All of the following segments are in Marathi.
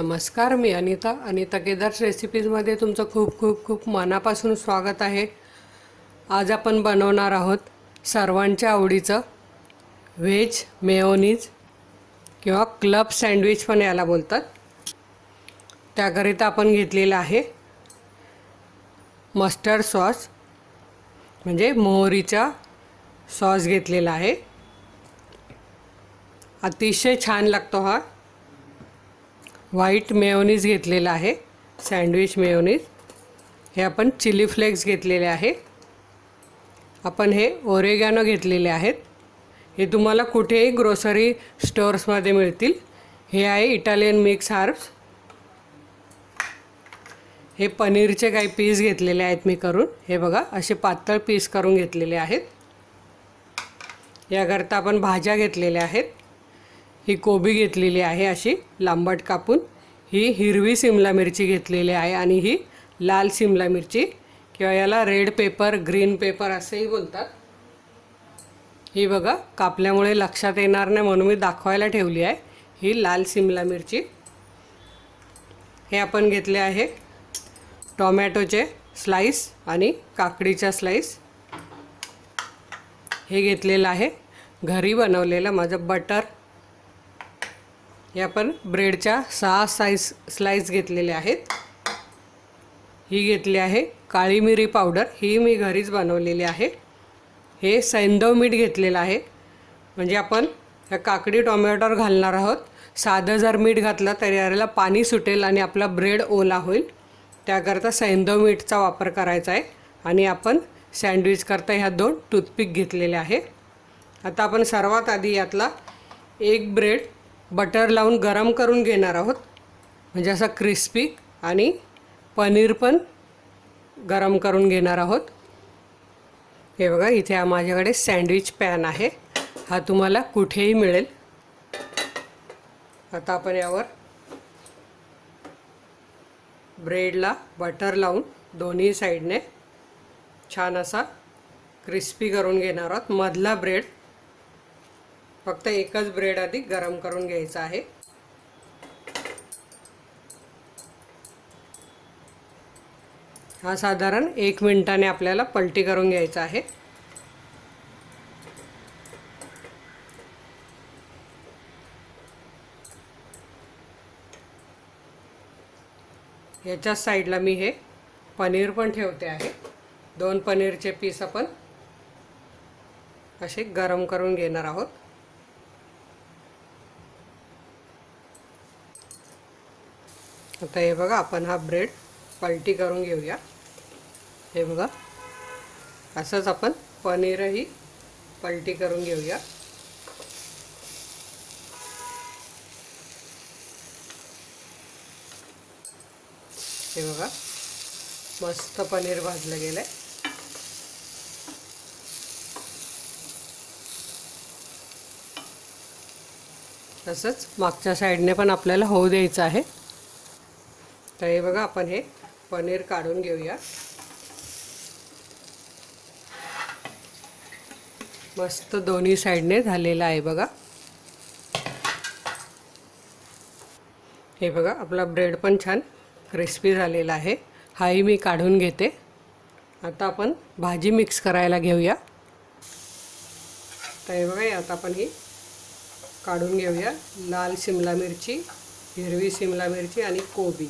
नमस्कार मी अनिता. अनिता केदार्स रेसिपीजमध्ये तुमचं खूप खूप खूप मनापासून स्वागत आहे. आज आपण बनवणार आहोत सर्वांच्या आवडीचं व्हेज मेयोनीज किंवा क्लब सँडविच पण याला बोलतात. त्याकरिता आपण घेतलेलं आहे मस्टर्ड सॉस म्हणजे मोहरीचा सॉस घेतलेला आहे. अतिशय छान लागतो हा. व्हाईट मेयोनीज घेतलेला आहे सँडविच मेयोनीज. हे आपण चिली फ्लेक्स घेतलेले आहे. आपण हे ओरेगॅनो घेतलेले आहेत. हे तुम्हाला कुठेही ग्रोसरी स्टोअर्समध्ये मिळतील. हे आहे इटालियन मिक्स हार्ब्स. हे पनीरचे काही पीस घेतलेले आहेत मी करून. हे बघा असे पातळ पीस करून घेतलेले आहेत. याकरता आपण भाज्या घेतलेल्या आहेत. ही कोबी घेतलेली आहे अशी लांबट कापून. ही हिरवी सिमला मिरची घेतलेली आहे आणि ही लाल सिमला मिरची किंवा याला रेड पेपर ग्रीन पेपर असेही बोलतात. ही बघा कापल्यामुळे लक्षात येणार नाही म्हणून मी दाखवायला ठेवली आहे. ही लाल सिमला मिरची. हे आपण घेतले आहे टोमॅटोचे स्लाईस आणि काकडीच्या स्लाईस हे घेतलेलं आहे. घरी बनवलेलं माझं बटर. हे आपण ब्रेडच्या सहा साईज स्लाईस घेतलेले आहेत. ही घेतली आहे काळी मिरी पावडर. ही मी घरीच बनवलेली आहे. हे सैंदव मीठ घेतलेलं आहे. म्हणजे आपण ह्या काकडी टोमॅटोवर घालणार आहोत. साधं जर मीठ घातलं तर याला पाणी सुटेल आणि आपला ब्रेड ओला होईल. त्याकरता सैंदव मीठचा वापर करायचा आहे. आणि आपण सँडविच करता ह्या दोन टूथपिक घेतलेले आहे. आता आपण सर्वात आधी यातला एक ब्रेड बटर लावून गरम करून घेणार आहोत. म्हणजे असं क्रिस्पी आणि पनीर पण गरम करून घेणार आहोत. हे बघा इथे हा माझ्याकडे सँडविच पॅन आहे. हा तुम्हाला कुठेही मिळेल. आता आपण यावर ब्रेडला बटर लावून दोन्ही साईडने छान असा क्रिस्पी करून घेणार आहोत. मधला ब्रेड फक्त एकच ब्रेड आधी गरम करून घ्यायचा आहे. हा साधारण एक मिनिटाने आपल्याला पलटी करून घ्यायचा आहे. याच्याच साईडला मी हे पनीर पण ठेवते आहे. दोन पनीरचे पीस आपण असे गरम करून घेणार आहोत. आता हे बघा आपण हा ब्रेड पलटी करून घेऊया. हे बघा असंच आपण पनीरही पलटी करून घेऊया. हे बघा मस्त पनीर भाजलं गेलं आहे तसंच मागच्या साईडने पण आपल्याला होऊ द्यायचं आहे. तर हे बघा आपण हे पनीर काढून घेऊया. मस्त दोन्ही साईडने झालेलं आहे बघा. हे बघा आपला ब्रेड पण छान क्रिस्पी झालेला आहे. हाही मी काढून घेते. आता आपण भाजी मिक्स करायला घेऊया. तर हे बघा आता आपण ही काढून घेऊया. लाल शिमला मिरची हिरवी शिमला मिरची आणि कोबी.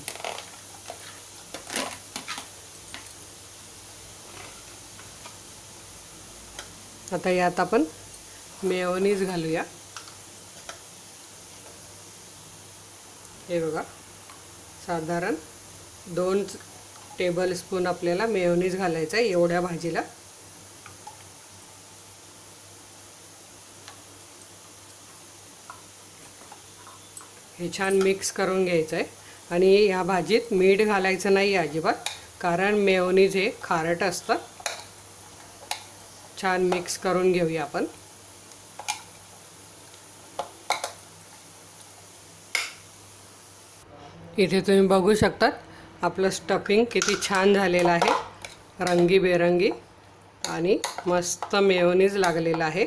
आता यात आपण मेयोनीज घालूया. हे बघा साधारण दोन टेबलस्पून आपल्याला मेयोनीज घालायचं आहे एवढ्या भाजीला. हे छान मिक्स करून घ्यायचं आहे. आणि ह्या भाजीत मीठ घालायचं नाही अजिबात कारण मेयोनीज हे खारट असतं छान मिक्स करून घेऊया आपण. इथे तुम्ही बघू शकतात आपलं स्टफिंग किती छान झालेलं आहे. रंगीबेरंगी आणि मस्त मेयोनीज लागलेलं आहे.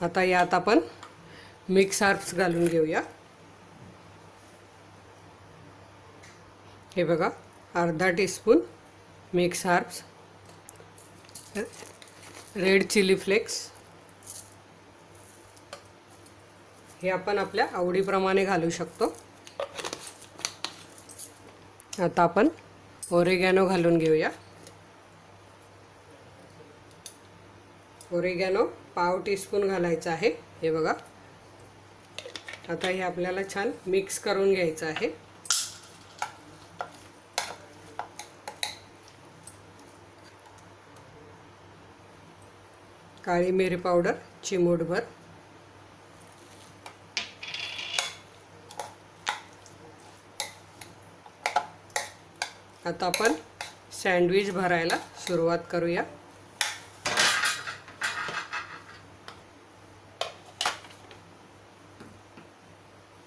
आता यात आपण मिक्स हार्ब्स घालून घेऊया. हे बघा अर्धा teaspoon mix herbs red chilli flakes. हे आपण आपल्या आवडीप्रमाणे घालू शकतो. आता आपण ओरेगॅनो घालून घेऊया. ओरेगॅनो पाव टीस्पून घालायचं आहे. हे बघा. आता हे आपल्याला छान मिक्स करून घ्यायचं आहे. काळी मिरी पावडर चिमूटभर. आता आपण सँडविच भरायला सुरुवात करूया.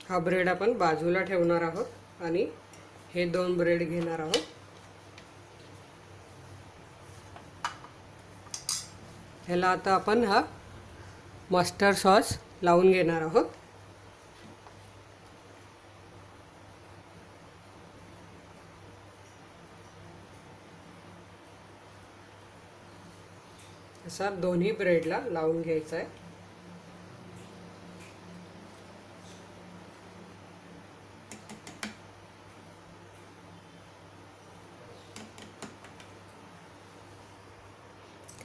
हा ब्रेड आपण बाजूला ठेवणार आहोत आणि हे दोन ब्रेड घेणार आहोत. ह्याला आता आपण हा मस्टर्ड सॉस लावून घेणार आहोत. असा दोन्ही ब्रेडला लावून घ्यायचा आहे.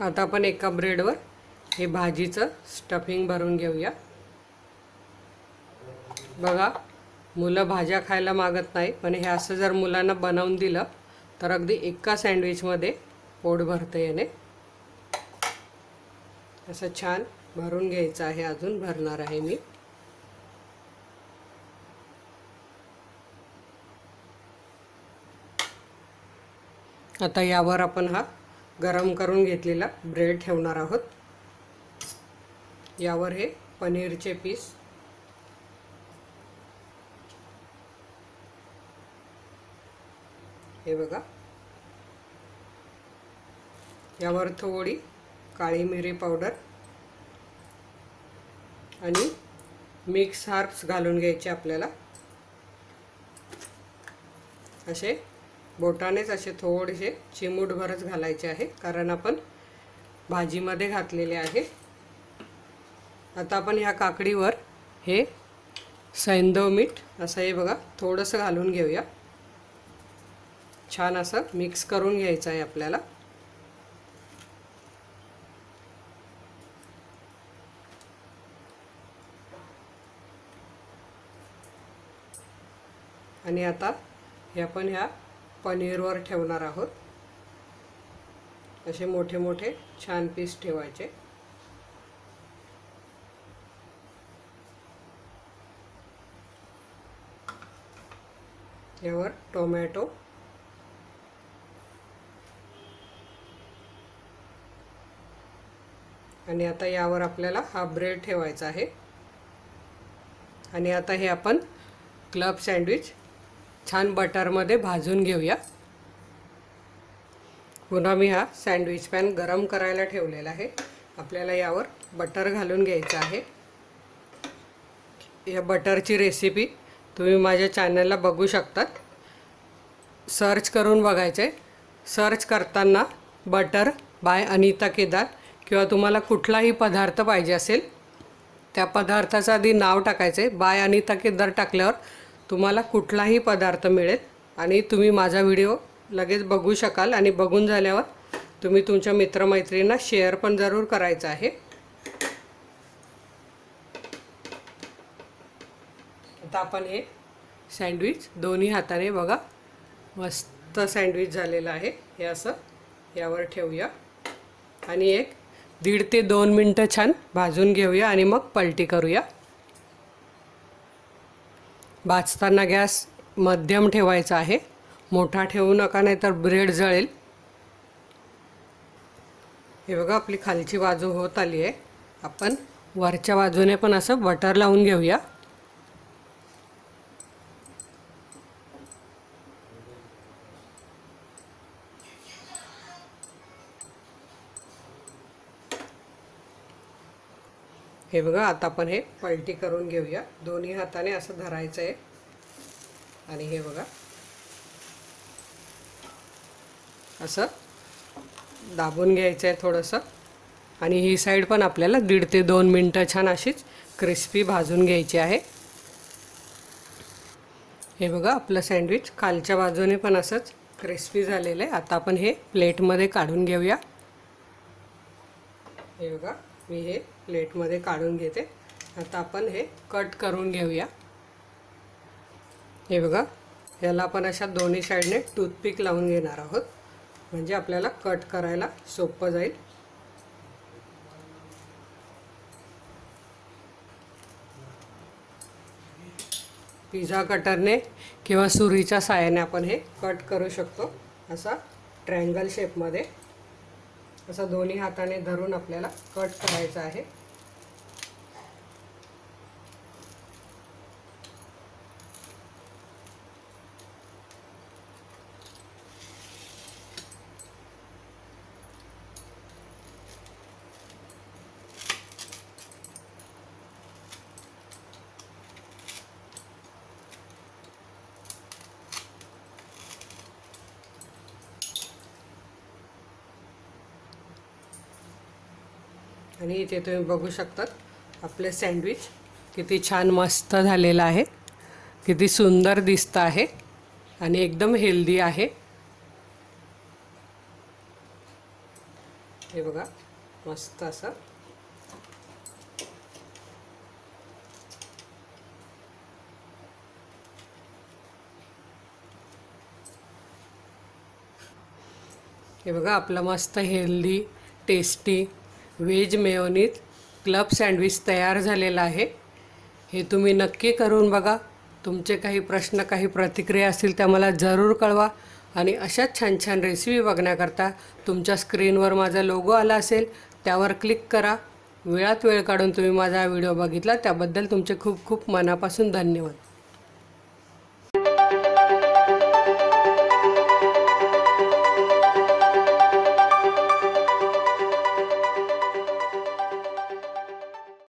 आता आपण एका ब्रेडवर हे भाजीचं स्टफिंग भरून घेऊया. बघा मुलं भाज्या खायला मागत नाही पण हे असं जर मुलांना बनवून दिलं तर अगदी एका सँडविचमध्ये पोट भरतं येणे असं छान भरून घ्यायचं आहे अजून भरणार आहे मी. आता यावर आपण हा गरम करून घेतलेला ब्रेड ठेवणार आहोत. यावर हे पनीरचे पीस. हे बघा. यावर थोडी काळी मिरी पावडर आणि मिक्स हार्ब्स घालून घ्यायचे आपल्याला. असे बोटानेच असे थोडेसे चिमूटभरच घालायचे आहे. कारण आपण भाजीमध्ये घातलेले आहे. आता आपण ह्या काकडीवर हे सैंदव मीठ असं हे बघा थोडंसं घालून घेऊया. छान असं मिक्स करून घ्यायचं आहे आपल्याला. आणि आता हे आपण ह्या पनीरवर ठेवणार आहोत. असे मोठे मोठे छान पीस ठेवायचे. यावर टोमॅटो. आणि आता यावर आपल्याला हा ब्रेड ठेवायचा आहे. आणि आता हे आपण क्लब सँडविच छान बटरमध्ये भाजून घेऊया. पुन्हा मी हा सँडविच पॅन गरम करायला ठेवलेला आहे. आपल्याला यावर बटर घालून घ्यायचं आहे. या बटरची रेसिपी तुम्ही माझ्या चॅनलला बघू शकतात. सर्च करून बघायचे. सर्च करताना बटर बाय अनिता केदार किंवा तुम्हाला कुठलाही पदार्थ पाहिजे असेल त्या पदार्थाचं आधी नाव टाकायचे. बाय अनिता केदार टाकल्यावर तुम्हाला कुठलाही पदार्थ मिळेल आणि तुम्ही माझा व्हिडिओ लगेच बघू शकाल आणि बघून झाल्यावर तुम्ही तुमच्या मित्रमैत्रिणींना शेअर पण जरूर करायचं आहे. आता आपण हे सँडविच दोन्ही हाताने बघा. मस्त सँडविच झालेलं आहे. हे असं यावर ठेवूया. आणि एक दीड ते दोन मिनटं छान भाजून घेऊया आणि मग पलटी करूया. भाजताना गॅस मध्यम ठेवायचा आहे. मोठा ठेवू नका नाही तर ब्रेड जळेल. हे बघा आपली खालची बाजू होत आली आहे आपण वरच्या बाजूने पण असं बटर लावून घेऊया. हे बघा आता आपण हे पलटी करून घेऊया. दोन्ही हाताने असं धरायचं आहे. आणि हे बघा. असं दाबून घ्यायचं आहे थोडंसं. आणि ही साईड पण आपल्याला दीड ते दोन मिनटं छान अशीच क्रिस्पी भाजून घ्यायची आहे. हे बघा आपलं सँडविच खालच्या बाजूने पण असंच क्रिस्पी झालेलं आहे. आता आपण हे प्लेटमध्ये काढून घेऊया. हे बघा मी हे प्लेटमध्ये काढून घेते. आता आपण हे कट करून घेऊया. हे बघा याला आपण अशा दोन्ही साईडने टूथपिक लावून घेणार आहोत. म्हणजे आपल्याला कट करायला सोपं जाईल. पिझ्झा कटरने किंवा सुरीच्या साह्याने आपण हे कट करू शकतो. असा ट्रँगल शेपमध्ये. असं दोन्ही हाताने धरून आपल्याला कट करायचं आहे. आणि इथे तुम्ही बघू शकतात आपले सँडविच. किती छान मस्त झालेलं आहे. किती सुंदर दिसतं आहे आणि एकदम हेल्दी आहे. हे बघा मस्त असं. हे बघा आपलं मस्त healthy tasty veg mayonnaise club sandwich तयार झालेलं आहे. हे तुम्ही नक्की करून बघा. तुमचे काही प्रश्न काही प्रतिक्रिया असतील त्या मला जरूर कळवा आणि अशाच छान छान रेसिपी बघण्याकरता तुमच्या स्क्रीनवर माझा लोगो आला असेल त्यावर क्लिक करा. वेळात वेळ काढून तुम्ही माझा व्हिडिओ बघितला त्याबद्दल तुमचे खूप खूप मनापासून धन्यवाद.